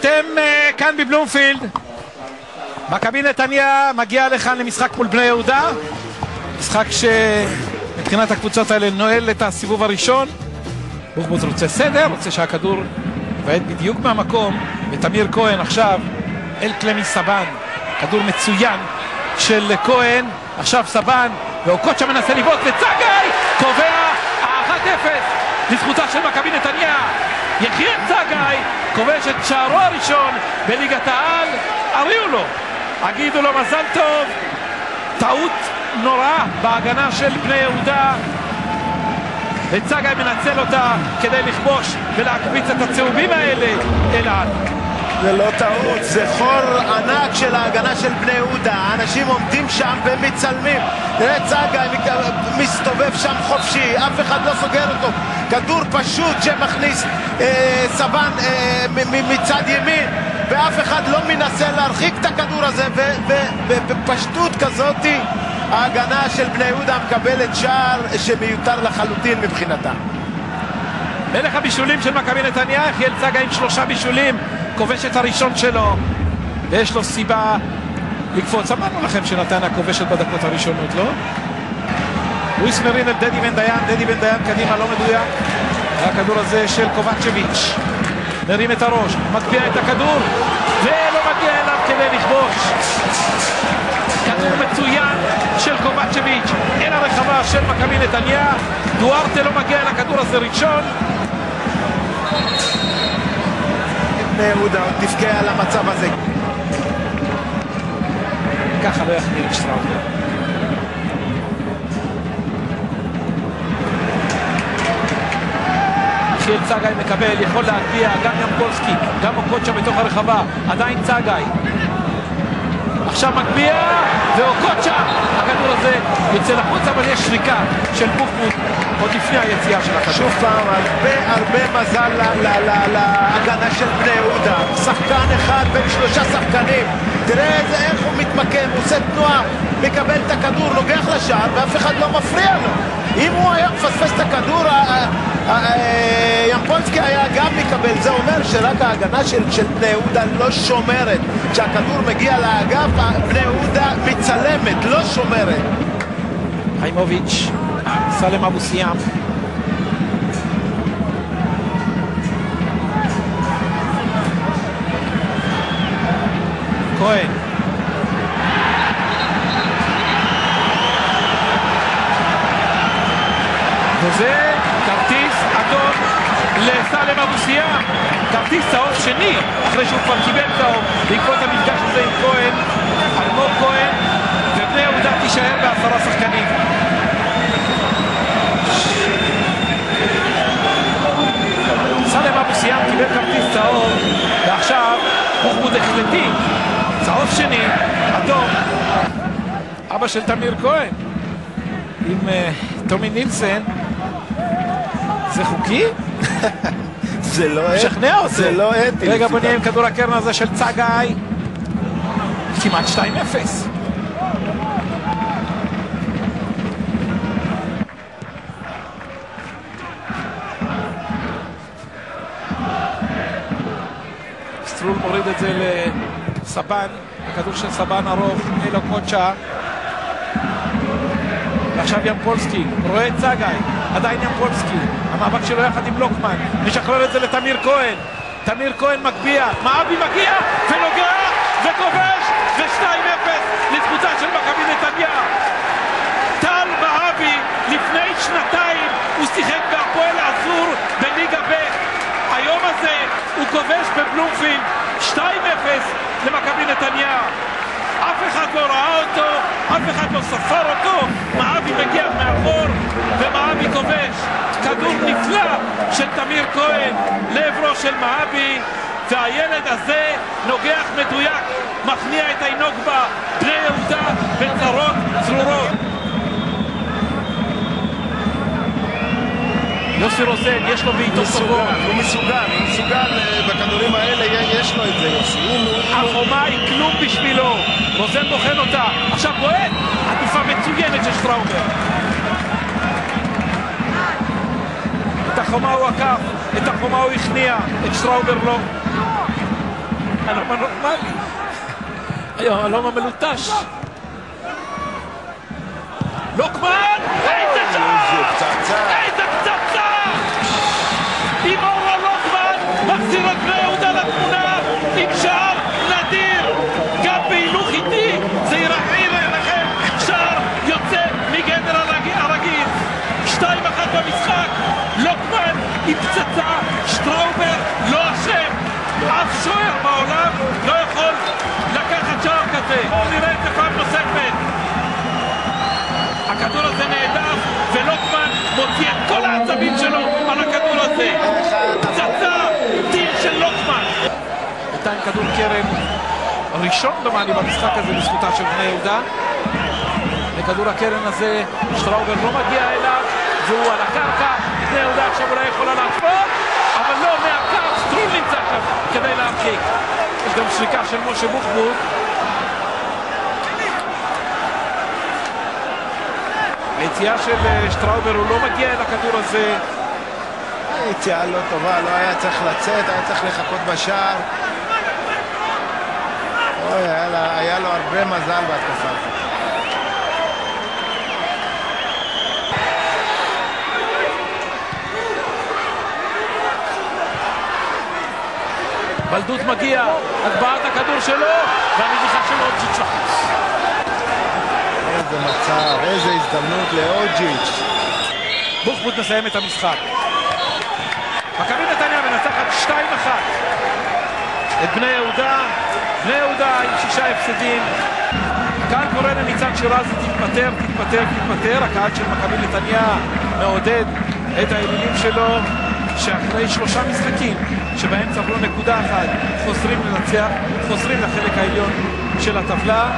אתם uh, כאן בבלומפילד. מכבי נתניה מגיע לכאן למשחק מול בני יהודה. משחק שמבחינת הקבוצות האלה נועל את הסיבוב הראשון. בוחבוט רוצה סדר, רוצה שהכדור יבעט בדיוק מהמקום. ותמיר כהן עכשיו אל קלמי סבן. כדור מצוין של כהן. עכשיו סבן, ואוקוצ'ה מנסה לבעוט וצגאי קובע 1-0 לזכותה של מכבי נתניה. יחיה צגאי כובש את שערו הראשון בליגת העל, הריעו לו. הגידו לו מזל טוב. טעות נוראה בהגנה של בני יהודה. וצגאי מנצל אותה כדי לכבוש ולהקפיץ את הצהובים האלה אלעד. זה לא טעות, זה חור ענק של ההגנה של בני יהודה. האנשים עומדים שם ומצלמים. תראה צגאי מסתובב שם חופשי, אף אחד לא סוגר אותו. כדור פשוט שמכניס אה, סבן אה, מצד ימין, ואף אחד לא מנסה להרחיק את הכדור הזה, ובפשטות כזאת ההגנה של בני יהודה מקבלת שער שמיותר לחלוטין מבחינתה. מלך הבישולים של מכבי נתניה, יחיאל צגה עם שלושה בישולים, כובש את הראשון שלו, ויש לו סיבה לקפוץ. אמרנו לכם שנתניה כובשת בדקות הראשונות, לא? לואיס מרין אל דדי בן דיין, דדי בן דיין קדימה לא מדויק. הכדור הזה של קובצ'ביץ'. מרים את הראש, מטביע את הכדור, ולא מגיע אליו כדי לכבוש. כדור מצוין של קובצ'ביץ' אל הרחבה של מכבי נתניה. דוארטה לא מגיע אל הכדור הזה ראשון. בני יהודה עוד תבכה על המצב הזה. ככה לא יחמיר את שטראודר. יחיאל צגאי מקבל, יכול להגביה, גם ימפולסקי, גם אוקוצ'ה בתוך הרחבה, עדיין צגאי. עכשיו מגביה, ואוקוצ'ה! הכדור הזה יוצא לחוץ, אבל יש שריקה של בוחמוט עוד לפני היציאה של הכדור. שוב פעם, הרבה הרבה מזל להגנה של בני יהודה. שחקן אחד בין שלושה שחקנים. תראה איזה, איך הוא מתמקם, הוא עושה תנועה, מקבל את הכדור, נוגח לשער, ואף אחד לא מפריע לו. אם הוא היה מפספס את הכדור, ימפולסקי היה גם מקבל. זה אומר שרק ההגנה של בני יהודה לא שומרת. כשהכדור מגיע לאגף, בני יהודה מצלמת, לא שומרת. חיימוביץ', סלם אבו סיאם. כהן. וזה כרטיס לסלם אבו סיאם. כרטיס צהוב שני, אחרי שהוא כבר קיבל צהוב בעקבות המפגש הזה עם כהן, אלמוג כהן, ובני יהודה תישאר בעשרה שחקנים. סלם אבו סיאם קיבל כרטיס צהוב, ועכשיו מוחמוד החלטי, צהוב שני, אדום. אבא של תמיר כהן, עם uh, טומי נילסן. זה חוקי? זה לא אתי. משכנע אותו. זה לא אתי. רגע בוא נהיה עם כדור הקרן הזה של צגאי. כמעט 2-0. סטרול מוריד את זה לסבן, הכדור של סבן ארוך, אלו קוצ'ה. ועכשיו ימפולסקי, רואה את צגאי, עדיין ימפולסקי, המאבק שלו יחד עם לוקמן, משחרר את זה לתמיר כהן, תמיר כהן מגביה, מעבי מגיע ונוגע וכובש ו-2-0 לזכותה של מכבי נתניה. טל מעבי לפני שנתיים הוא שיחק בהפועל האסור בליגה ב' היום הזה הוא כובש בבלומפילד 2-0 למכבי נתניה אף אחד לא ראה אותו, אף אחד לא ספר אותו, מעבי מגיע מאחור ומעבי כובש. כהן לעברו של מעבי והילד הזה נוגח מדויק, מכניע את הנוגבה, בני יהודה בצרות צרורות. יוסי רוזן, יש לו בעיטות טובות. הוא מסוגל, הוא מסוגל בכדורים האלה, יש לו את זה יוסי. החומה היא כלום בשבילו. רוזן בוחן אותה. עכשיו בועט! עטופה מצוינת של שטראובר. החומה הוא עקף, את החומה הוא הכניע, את שטראובר לא. החלום הנורמלי. היום החלום המלוטש. לוקמן! בואו נראה את זה נוספת הכדור הזה נהדף, ולוקמן מוציא את כל העצבים שלו על הכדור הזה. פצצה, טיל של לוקמן. בינתיים כדור קרן ראשון דומני במשחק הזה לזכותה של בני יהודה. וכדור הקרן הזה, שטראובר לא מגיע אליו, והוא על הקרקע. בני יהודה עכשיו אולי יכולה להצפות, אבל לא, מהקו, סטרול נמצא שם כדי להרחיק. יש גם שריקה של משה בוחבוט. היציאה של אה, שטראובר, הוא לא מגיע אל הכדור הזה. יציאה לא טובה, לא היה צריך לצאת, היה צריך לחכות בשער. אוי, היה, לה, היה לו הרבה מזל בהתקפה הזאת. בלדות מגיע, הגבהת הכדור שלו, והנגיחה של אוג'יץ' לחוץ. איזה מצב, איזה הזדמנות לאוג'יץ'. בוחבוט מסיים את המשחק. מכבי נתניה מנצחת 2-1 את בני יהודה. בני יהודה עם שישה הפסדים. הקהל קורא לניצן שירזי תתפטר, תתפטר, תתפטר. הקהל של מכבי נתניה מעודד את האלילים שלו שאחרי שלושה משחקים שבהם צברו נקודה אחת חוזרים לנצח, חוזרים לחלק העליון של הטבלה